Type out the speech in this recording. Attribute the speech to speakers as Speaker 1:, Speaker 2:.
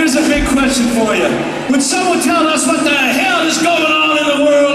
Speaker 1: here's a big question for you. Would someone tell us what the hell is going on in the world?